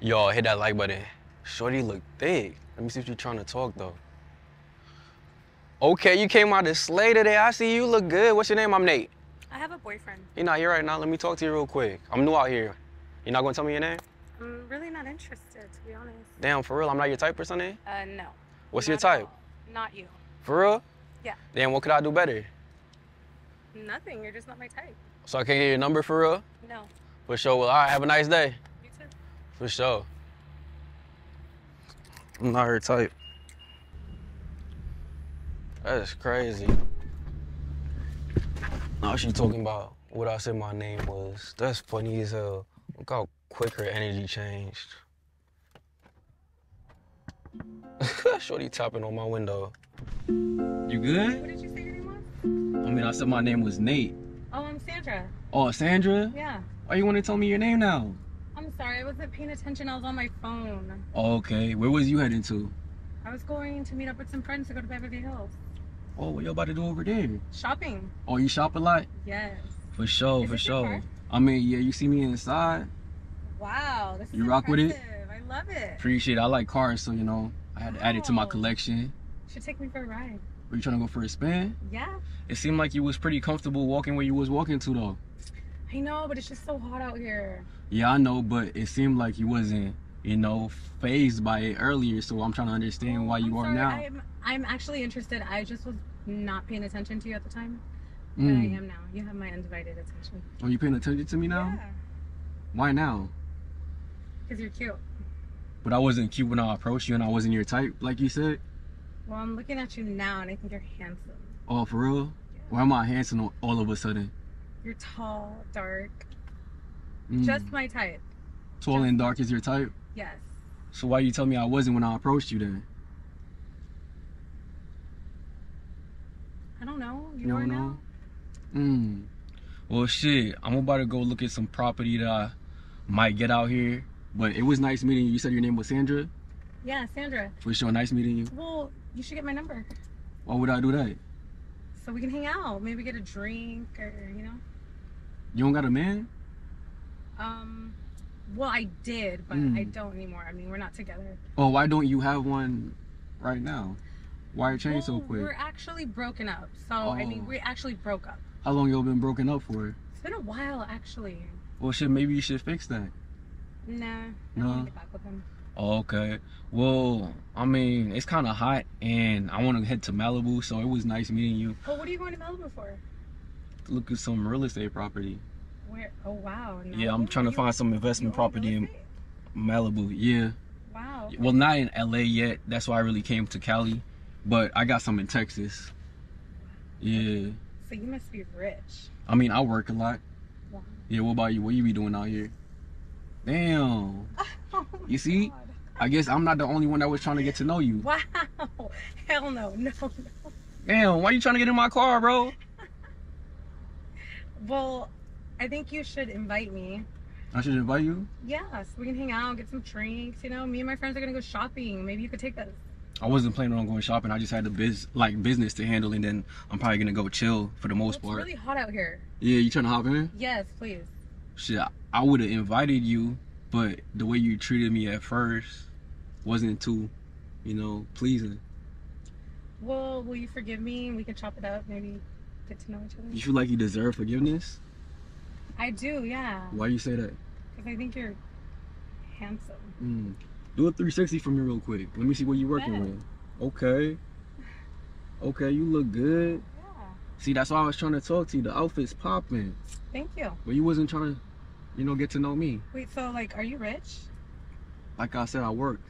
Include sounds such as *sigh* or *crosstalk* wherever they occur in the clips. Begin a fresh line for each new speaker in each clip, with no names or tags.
Y'all hit that like button. Shorty look thick. Let me see if you're trying to talk though. Okay, you came out to slay today. I see you look good. What's your name? I'm Nate.
I have a boyfriend.
You're not here right now. Let me talk to you real quick. I'm new out here. You're not gonna tell me your name?
I'm really not interested, to be honest.
Damn, for real, I'm not your type or something?
Uh, no.
What's
Not
your type?
Not you.
For real?
Yeah.
Damn, what could I do better?
Nothing. You're just not my type.
So I can't get your number for real?
No.
For sure. Well, all right, have a nice day.
You too.
For sure. I'm not her type. That's crazy. Now she talking about what I said my name was. That's funny as hell. Look how quick her energy changed. *laughs* Shorty tapping on my window. You good?
What did you say your name was?
I mean, I said my name was Nate.
Oh, I'm Sandra.
Oh, Sandra?
Yeah.
Why you want to tell me your name now?
I'm sorry. I wasn't paying attention. I was on my phone.
Okay, where was you heading to?
I was going to meet up with some friends to go to Beverly Hills.
Oh, what you about to do over there?
Shopping.
Oh, you shop a lot?
Yes.
For sure,
Is
for sure. I mean, yeah, you see me inside.
Wow. This is
You rock with it?
I love it.
Appreciate it. I like cars, so you know, I had to add it to my collection.
You should take me for a ride.
Were you trying to go for a spin?
Yeah.
It seemed like you was pretty comfortable walking where you was walking to though.
I know, but it's just so hot out here.
Yeah, I know, but it seemed like you wasn't, you know, phased by it earlier. So I'm trying to understand why you
I'm
are
sorry,
now.
I'm, I'm actually interested. I just was not paying attention to you at the time. But I
Mm.
am now. You have my undivided attention.
Are you paying attention to me now?
Yeah.
Why now?
Because you're cute.
But I wasn't cute when I approached you, and I wasn't your type, like you said.
Well, I'm looking at you now and I think you're handsome.
Oh, for real? Why am I handsome all of a sudden?
You're tall, dark.
Mm.
Just my type.
tall and dark is your type.
Yes.
So why you tell me I wasn't when I approached you then?
I don't know. You,
You
know
don't
now?
know? Mm. Well, shit, I'm about to go look at some property that I might get out here. But it was nice meeting you. You said your name was Sandra?
Yeah, Sandra.
For sure, nice meeting you.
Well, you should get my number
Why would I do that?
so we can hang out. Maybe get a drink or, you know?
You don't got a man?
Um, well, I did, but
Mm.
I don't anymore. I mean, we're not together.
Oh, why don't you have one right now? Why it changed so quick?
We're actually broken up. So, I mean,
Oh.
we actually broke up.
How long y'all been broken up for?
It's been a while, actually.
Well, shit, maybe you should fix that.
Nah,
No?
don't want to get back with him.
Oh, okay. Well, I mean, it's kind of hot, and I want to head to Malibu, so it was nice meeting you.
Well, what are you going to Malibu for?
Look at some real estate property.
Where? Oh, wow.
Yeah, I'm trying to find some investment property in? Malibu. Yeah.
Wow.
Well, not in LA yet. That's why I really came to Cali, but I got some in Texas. Yeah.
So you must be rich.
I mean, I work a lot.
Wow.
Yeah. What about you? What you be doing out here? Damn. *laughs*
Oh
You see?
God.
I guess I'm not the only one that was trying to get to know you.
Wow. *laughs* Hell no. No, no.
Damn. Why you trying to get in my car, bro?
Well, I think you should invite me.
I should invite you.
Yes, we can hang out, get some drinks. You know, me and my friends are gonna go shopping. Maybe you could take us.
I wasn't planning on going shopping. I just had the biz like business to handle, and then I'm probably gonna go chill for the most
It's
part.
really hot out here.
Yeah, you trying to hop in?
Yes, please.
Shit, I, I would have invited you, but the way you treated me at first wasn't too, you know, pleasing.
Well, will you forgive me we can chop it up? Maybe get to know each other.
You feel like you deserve forgiveness?
I do, yeah.
Why you say that?
Because I think you're handsome.
Mm. Do a 360 for me real quick. Let me see what you're working with. Okay. Okay, you look good.
Yeah.
See, that's why I was trying to talk to you. The outfit's popping,
Thank you.
but you wasn't trying to, you know, get to know me.
Wait, so like, are you rich?
Like I said, I work.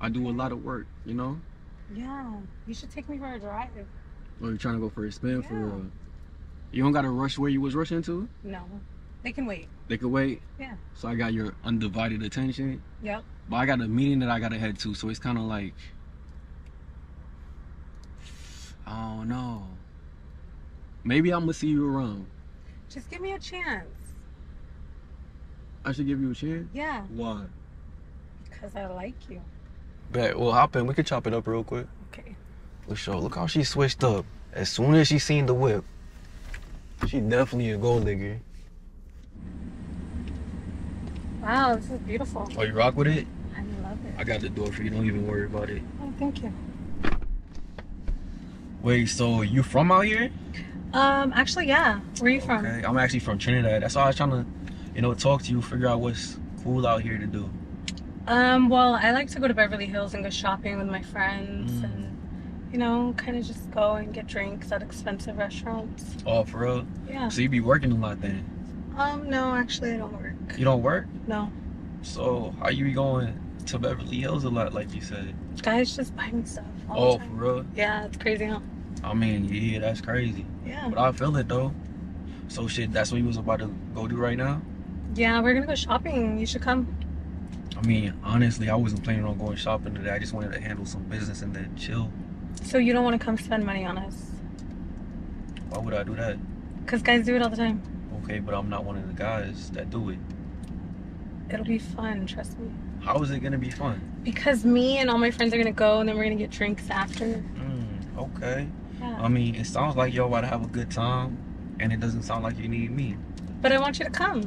I do a lot of work, you know?
Yeah. You should take me for a drive.
Or you trying to go for a spin for
Yeah.
real. You don't gotta rush where you was rushing to.
No. They can wait.
They can wait.
Yeah.
So I got your undivided attention.
Yep.
But I got a meeting that I gotta head to, so it's kinda like I don't know. Maybe I'm gonna see you around.
Just give me a chance.
I should give you a chance.
Yeah.
Why?
Because I like you.
Bet. Well, hop in. We could chop it up real quick.
Okay.
For sure. Look how she switched up. As soon as she seen the whip, she definitely a gold digger.
Wow, this is beautiful.
Oh, you rock with it?
I love it.
I got the door for you. Don't even worry about it.
Oh, thank you.
Wait, so you from out here?
Um, actually, yeah. Where are you from?
I'm actually from Trinidad. That's why I was trying to, you know, talk to you, figure out what's cool out here to do.
Um, well, I like to go to Beverly Hills and go shopping with my friends
Mm.
and, you know, kind of just go and get drinks at expensive restaurants.
Oh, for real?
Yeah.
So you be working a lot then?
Um, no, actually, I don't work.
You don't work?
No.
So how you be going to Beverly Hills a lot, like you said?
Guys just buy me stuff.
Oh, for real?
Yeah, it's crazy, huh?
I mean, yeah, that's crazy.
Yeah.
But I feel it though. So shit, that's what you was about to go do right now?
Yeah, we're gonna go shopping. You should come.
I mean, honestly, I wasn't planning on going shopping today. I just wanted to handle some business and then chill.
So you don't want to come spend money on us?
Why would I do that?
Because guys do it all the time.
Okay, but I'm not one of the guys that do it.
It'll be fun, trust me.
How is it gonna be fun?
Because me and all my friends are gonna go and then we're gonna get drinks after.
Mm, okay.
Yeah.
I mean, it sounds like y'all about to have a good time, and it doesn't sound like you need me.
But I want you to come.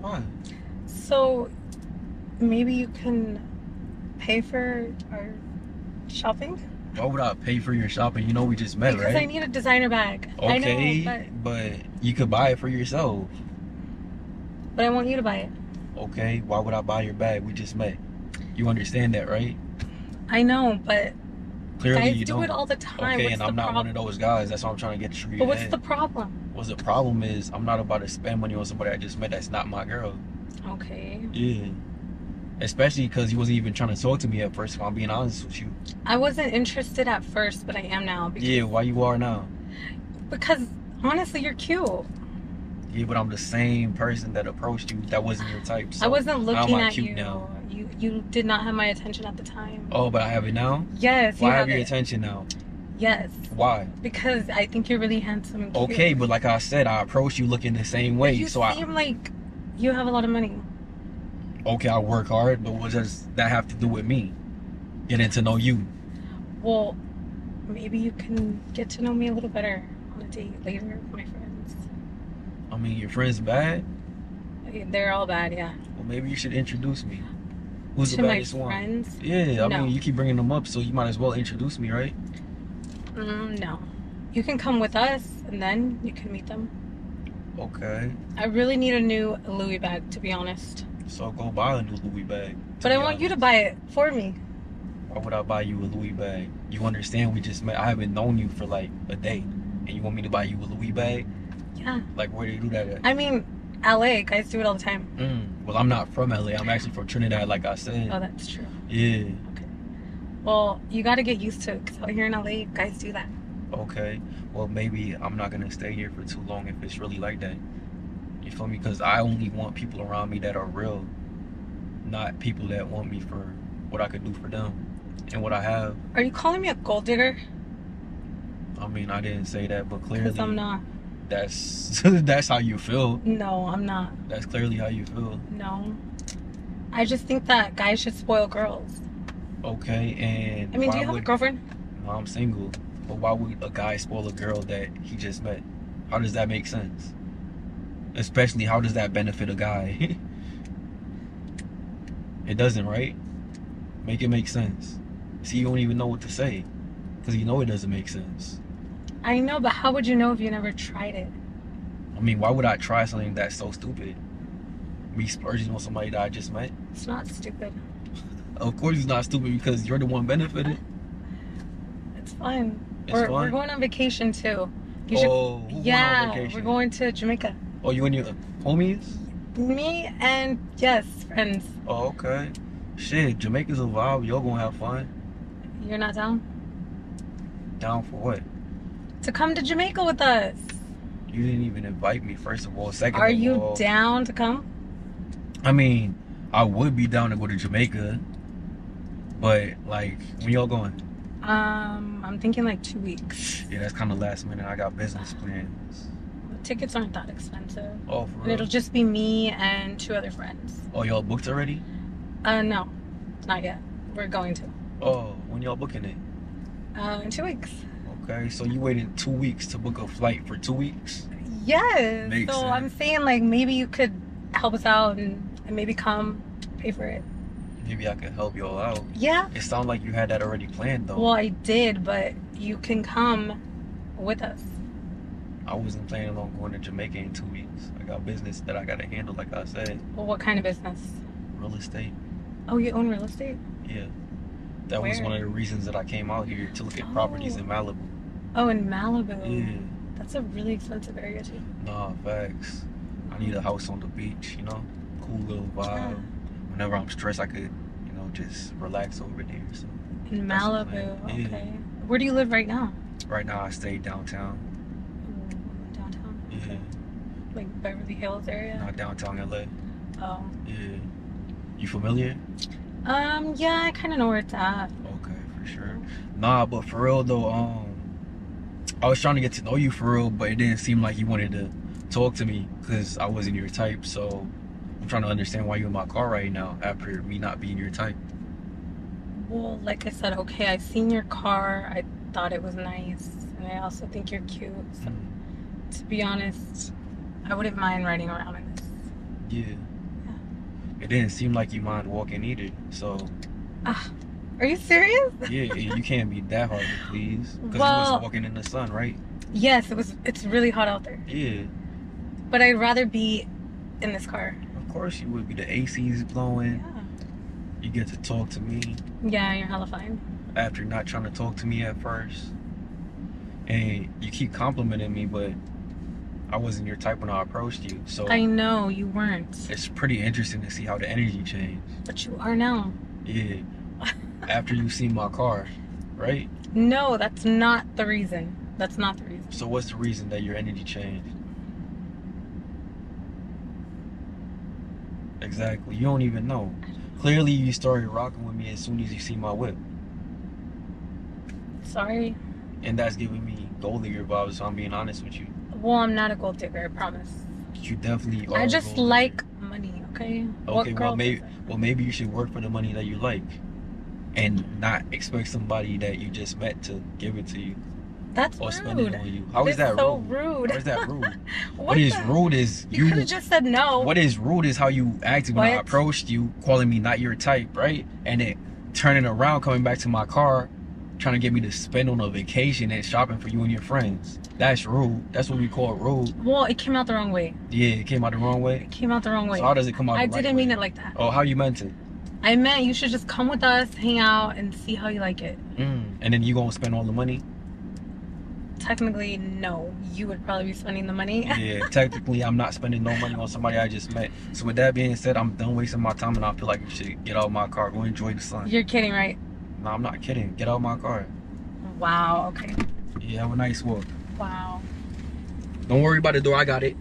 Why?
So maybe you can pay for our shopping?
Why would I pay for your shopping? You know we just met, right?
Because I need a designer bag. I
Okay,
know,
but you could buy it for yourself.
but, but I want you to buy it.
Okay, why would I buy your bag? We just met. You understand that, right?
I know, but
Clearly
guys
you
do
don't.
it all the time.
okay,
what's
and I'm not one of those guys. That's why I'm trying to get through
But what's
head.
the problem?
What's the problem is I'm not about to spend money on somebody I just met that's not my girl.
Okay.
Yeah. Especially because you wasn't even trying to talk to me at first. If I'm being honest with you.
I wasn't interested at first, but I am now. Because,
Yeah, why you are now?
Because honestly, you're cute.
Yeah, but I'm the same person that approached you. That wasn't your type. So
I wasn't looking at you.
now.
You you did not have my attention at the time.
Oh, but I have it now.
Yes, you
Why
have
have your
it.
attention now?
Yes,
Why?
because I think you're really handsome and cute.
Okay, but like I said, I approached you looking the same way.
you
so I
seem like you have a lot of money.
Okay, I work hard, but what does that have to do with me? Getting to know you.
Well, maybe you can get to know me a little better on a date later with my friends.
I mean, your friend's bad.
They're all bad, yeah.
Well, maybe you should introduce me. Who's
to
the baddest one?
friends,
Yeah, I
No.
mean, you keep bringing them up, so you might as well introduce me, right?
mm, no. You can come with us, and then you can meet them.
Okay.
I really need a new Louis bag, to be honest.
So go buy a new Louis bag.
But I want you to buy it for me.
Why would I buy you a Louis bag? You understand? We just met. I haven't known you for like a day, and you want me to buy you a Louis bag?
Yeah.
Like, where do you do that at?
I mean, LA, guys do it all the time.
Mm. Well, I'm not from LA. I'm actually from Trinidad, like I said.
Oh, that's true.
Yeah. Okay.
Well, you got to get used to it because out here in LA, guys do that.
Okay. Well, maybe I'm not gonna stay here for too long if it's really like that. You feel me? Because I only want people around me that are real, not people that want me for what I could do for them and what I have.
Are you calling me a gold digger?
I mean, I didn't say that, but clearly
Because I'm not.
that's *laughs* that's how you feel.
No, I'm not.
That's clearly how you feel.
No. I just think that guys should spoil girls.
Okay, and
I mean, do you have a girlfriend?
No, I'm single. But why would a guy spoil a girl that he just met? How does that make sense? Especially, how does that benefit a guy? *laughs* it doesn't, right? Make it make sense. See, you don't even know what to say. Because you know it doesn't make sense.
I know, but how would you know if you never tried it?
I mean, why would I try something that's so stupid? Me splurging on somebody that I just met?
It's not stupid. *laughs*
Of course, it's not stupid because you're the one benefited. *laughs*
It's fun.
It's
we're,
fun.
we're going on vacation too. You should.
oh, who went on
yeah, we're going to Jamaica.
Oh, you and your homies?
Me and yes, friends.
Oh, okay. Shit, Jamaica's a vibe. Y'all gonna have fun.
You're not down
Down for what?
to come to Jamaica with us.
You didn't even invite me, first of all. Second
Are
of
you
all,
down to come?
I mean, I would be down to go to Jamaica. But, like, when y'all going?
Um, I'm thinking like two weeks.
Yeah, that's kind of last minute. I got business plans.
Tickets aren't that expensive.
Oh, for
And it'll just be me and two other friends.
Oh, y'all booked already?
Uh, no, not yet. We're going to.
Oh, when y'all booking it?
Uh, in two weeks.
Okay, so you waited two weeks to book a flight for two weeks?
Yes.
Makes
so
sense.
I'm saying like maybe you could help us out and and maybe come pay for it.
Maybe I could help y'all out.
Yeah.
It sounded like you had that already planned though.
Well, I did, but you can come with us.
I wasn't planning on going to Jamaica in two weeks. I got business that I gotta handle, like I said.
Well, what kind of business?
Real estate.
Oh, you own real estate?
Yeah. That was one of the reasons that I came out here to look at properties in oh. Malibu.
Oh, in Malibu.
Yeah.
That's a really expensive area too.
Nah, facts. I need a house on the beach, you know? Cool little
Yeah.
vibe. Whenever I'm stressed, I could, you know, just relax over there. So
In Malibu.
plan. Yeah.
Okay. Where do you live right now?
right now I stay downtown. *laughs*
Like Beverly Hills area.
Not downtown LA.
Oh.
Yeah. You familiar?
Um. Yeah, I kind of know where it's at.
Okay, for sure. Nah, but for real though, um, I was trying to get to know you for real, but it didn't seem like you wanted to talk to me because I wasn't your type. So I'm trying to understand why you're in my car right now after me not being your type.
Well, like I said, okay, I seen your car. I thought it was nice, and I also think you're cute. So, to be honest, I wouldn't mind riding around in this.
Yeah. It didn't seem like you mind walking either. So ah,
Are you serious?
yeah, you can't be that hard to please because you
Well-
wasn't walking in the sun, right?
Yes, it was. It's really hot out there,
Yeah.
but I'd rather be in this car.
Of course you would be. The AC's blowing. Yeah. You get to talk to me.
Yeah, you're hella fine.
after not trying to talk to me at first. And you keep complimenting me, but I wasn't your type when I approached you. So
I know you weren't,
it's pretty interesting to see how the energy changed.
but you are now.
Yeah. *laughs* after you see my car, right?
No, that's not the reason. That's not the reason.
So what's the reason that your energy changed? Exactly. You don't even know. Clearly you started rocking with me as soon as you see my whip.
Sorry.
And that's giving me gold digger vibes, so I'm being honest with you.
Well, I'm not a gold digger. I promise.
You definitely are.
I just like money. Okay.
Okay, well, maybe- Well, maybe you should work for the money that you like, and not expect somebody that you just met to give it to you
That's
or spend it
rude.
on you. How is that
so
rude?
rude.
How is that rude? *laughs*
what
what is rude is
You
you.
could have just said no.
What is rude is how you acted when I approached you, calling me not your type, right? And then turning around, coming back to my car, trying to get me to spend on a vacation and shopping for you and your friends. That's rude. That's what we call rude.
Well, it came out the wrong way.
Yeah, it came out the wrong way.
It came out the wrong way.
So how does it come out?
I didn't mean
way?
it like that.
Oh, how you meant it?
I meant you should just come with us, hang out, and see how you like it.
Mm. And then you gonna spend all the money?
Technically, no. You would probably be spending the money.
yeah, *laughs* technically, I'm not spending no money on somebody I just met. So with that being said, I'm done wasting my time, and I feel like you should get out of my car, go enjoy the sun.
You're kidding, right?
No, I'm not kidding. Get out of my car.
Wow. Okay.
Yeah, have a nice walk.
Wow.
Don't worry about the door, I got it.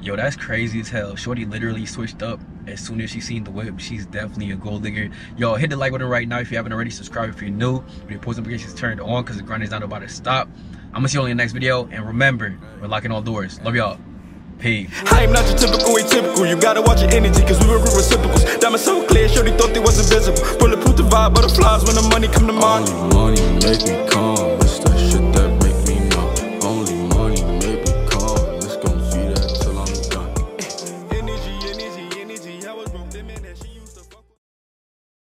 Yo, that's crazy as hell. Shorty literally switched up as soon as she seen the whip. She's definitely a gold digger. Yo, hit the like button right now if you haven't already. Subscribe if you're new. With your post notifications turned on because the grind is not about to stop. I'm gonna see you in the next video. And remember, we're locking all doors. Love y'all. Peace.
I am not your typical atypical. You gotta watch your energy, cause we were real reciprocals. Diamonds so clear, shorty thought they was invisible. Bulletproof the vibe, butterflies when the money come to mind.
Money make me come